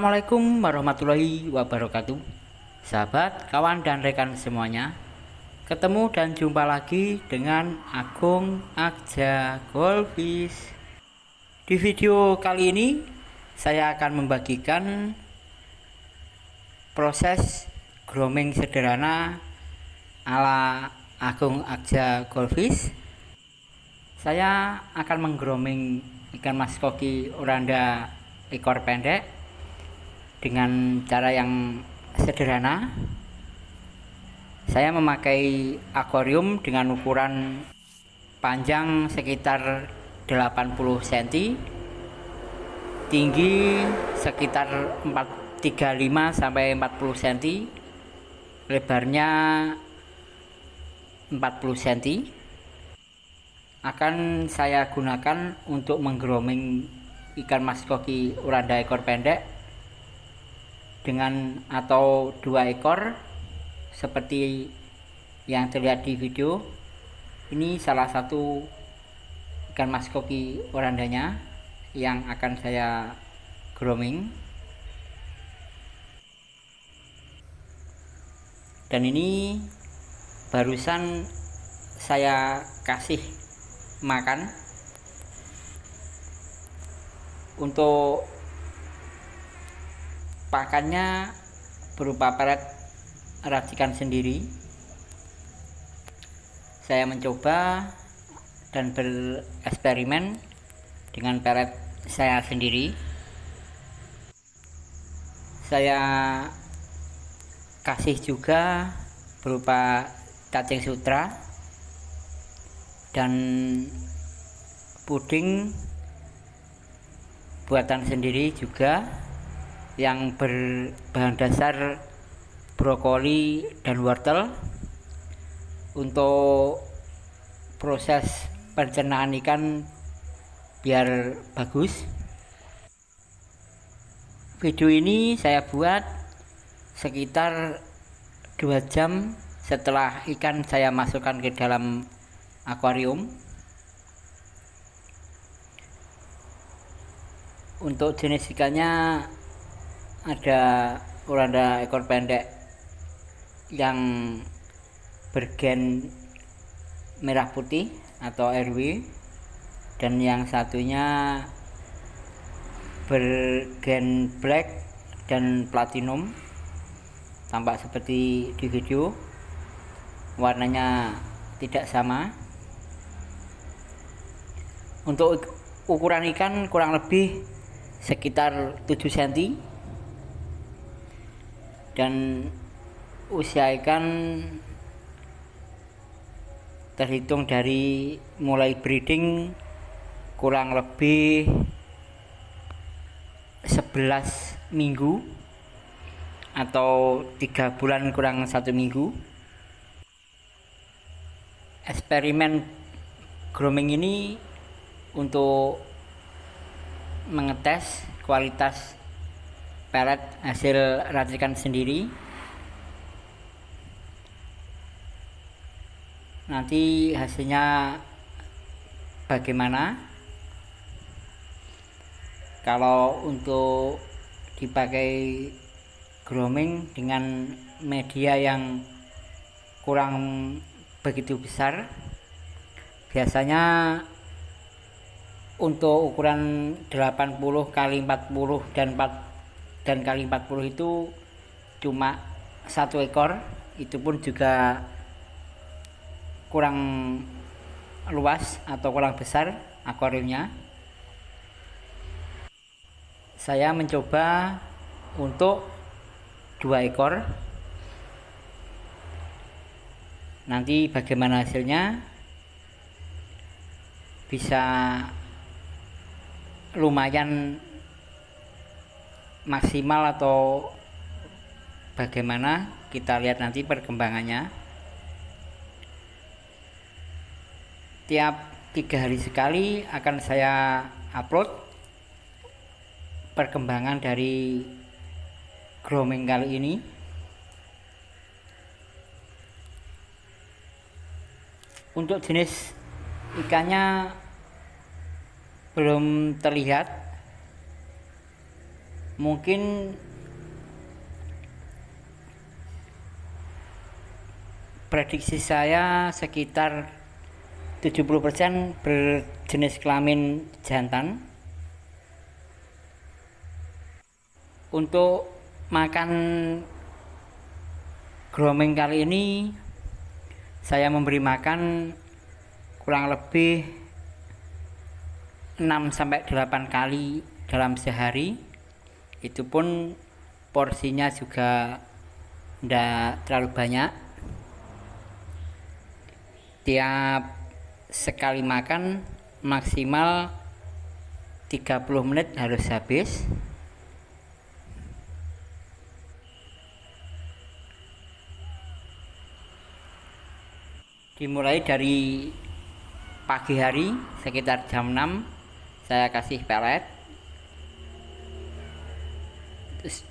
Assalamualaikum warahmatullahi wabarakatuh. Sahabat, kawan dan rekan semuanya Ketemu dan jumpa lagi dengan Agung Akja Golfis Di video kali ini Saya akan membagikan Proses grooming sederhana Ala Agung Akja Golfis Saya akan menggrooming ikan mas koki oranda ekor pendek dengan cara yang sederhana. Saya memakai akuarium dengan ukuran panjang sekitar 80 cm tinggi sekitar 435 sampai 40 cm lebarnya 40 cm akan saya gunakan untuk menggrooming ikan mas koki uranda ekor pendek dengan atau dua ekor seperti yang terlihat di video. Ini salah satu ikan mas koki orandanya yang akan saya grooming. Dan ini barusan saya kasih makan. Untuk pakannya berupa pelet racikan sendiri. Saya mencoba dan bereksperimen dengan pelet saya sendiri. Saya kasih juga berupa cacing sutra dan puding buatan sendiri juga yang berbahan dasar brokoli dan wortel untuk proses pencernaan ikan biar bagus. Video ini saya buat sekitar dua jam setelah ikan saya masukkan ke dalam akuarium. Untuk jenis ikannya ada oranda ekor pendek yang bergen merah putih atau RW dan yang satunya bergen black dan platinum tampak seperti di video warnanya tidak sama. Untuk ukuran ikan kurang lebih sekitar 7 cm dan usia ikan terhitung dari mulai breeding kurang lebih 11 minggu atau tiga bulan kurang satu minggu. Eksperimen grooming ini untuk mengetes kualitas pelet hasil racikan sendiri. Nanti hasilnya bagaimana? Kalau untuk dipakai grooming dengan media yang kurang begitu besar biasanya untuk ukuran 80 kali 40 dan 4 dan kali 40 itu cuma satu ekor. Itu pun juga kurang luas atau kurang besar akuariumnya. Saya mencoba untuk dua ekor. Nanti bagaimana hasilnya? Bisa lumayan maksimal atau bagaimana kita lihat nanti perkembangannya. Tiap tiga hari sekali akan saya upload perkembangan dari grooming kali ini. Untuk jenis ikannya belum terlihat mungkin prediksi saya sekitar 70% berjenis kelamin jantan. Untuk makan grooming kali ini saya memberi makan kurang lebih 6 sampai 8 kali dalam sehari itu pun porsinya juga tidak terlalu banyak. Tiap sekali makan maksimal 30 menit harus habis. Dimulai dari pagi hari sekitar jam 6 saya kasih pelet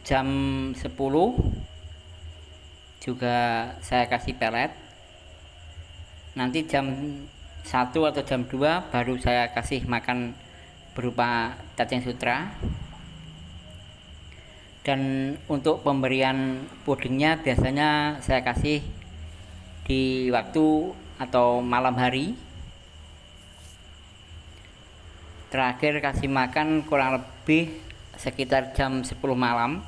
Jam 10 juga saya kasih pelet. Nanti jam 1 atau jam 2 baru saya kasih makan berupa cacing sutra. Dan untuk pemberian pudingnya biasanya saya kasih di waktu atau malam hari. Terakhir kasih makan kurang lebih sekitar jam 10 malam.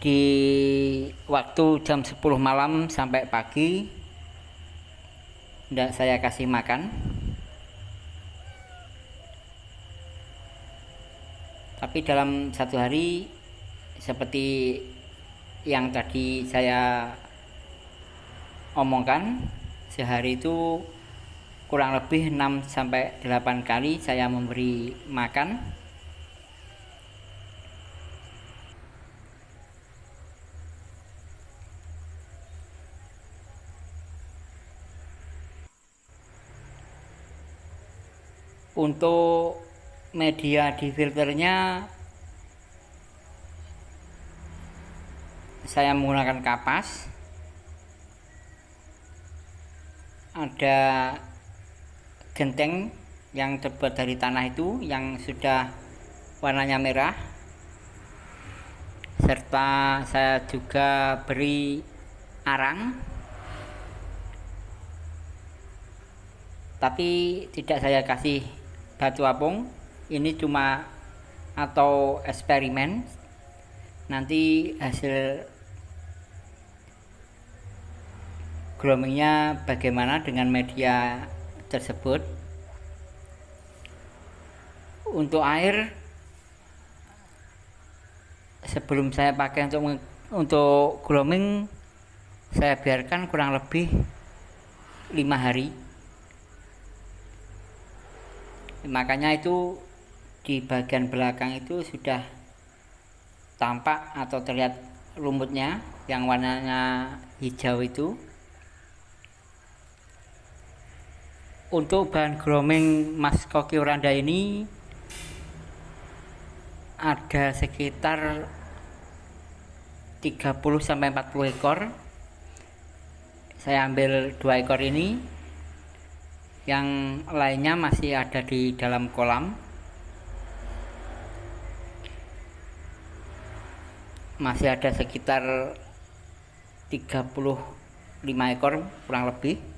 Di waktu jam 10 malam sampai pagi tidak saya kasih makan. Tapi dalam satu hari seperti yang tadi saya omongkan sehari itu kurang lebih 6 sampai 8 kali saya memberi makan. Untuk media di filternya saya menggunakan kapas. Ada genteng yang terbuat dari tanah itu yang sudah warnanya merah. Serta saya juga beri arang. Tapi tidak saya kasih batu apung. Ini cuma atau eksperimen. Nanti hasil groomingnya bagaimana dengan media tersebut. Untuk air sebelum saya pakai untuk untuk grooming saya biarkan kurang lebih lima hari. Makanya itu di bagian belakang itu sudah tampak atau terlihat lumutnya yang warnanya hijau itu untuk bahan grooming mas koki oranda ini ada sekitar 30 sampai 40 ekor. Saya ambil dua ekor ini. Yang lainnya masih ada di dalam kolam. Masih ada sekitar 35 ekor kurang lebih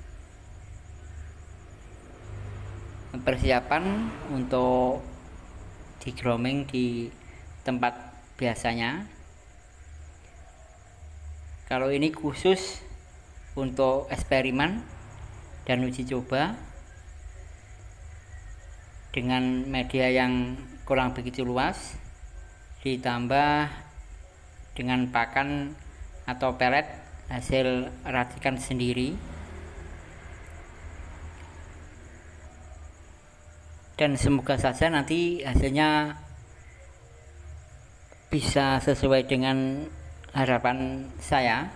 persiapan untuk di grooming di tempat biasanya. Kalau ini khusus untuk eksperimen dan uji coba dengan media yang kurang begitu luas ditambah dengan pakan atau pelet hasil racikan sendiri dan semoga saja nanti hasilnya bisa sesuai dengan harapan saya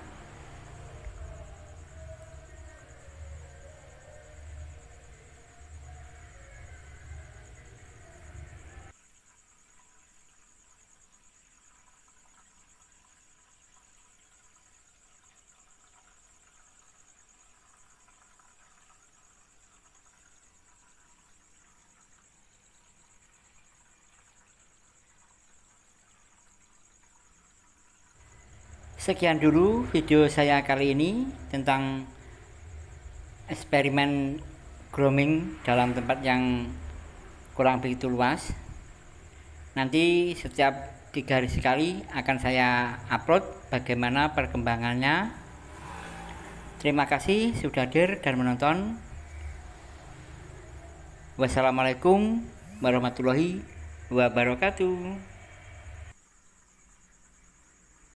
sekian dulu video saya kali ini tentang eksperimen grooming dalam tempat yang kurang begitu luas. Nanti setiap tiga hari sekali akan saya upload bagaimana perkembangannya. Terima kasih sudah hadir dan menonton. Wassalamualaikum warahmatullahi wabarakatuh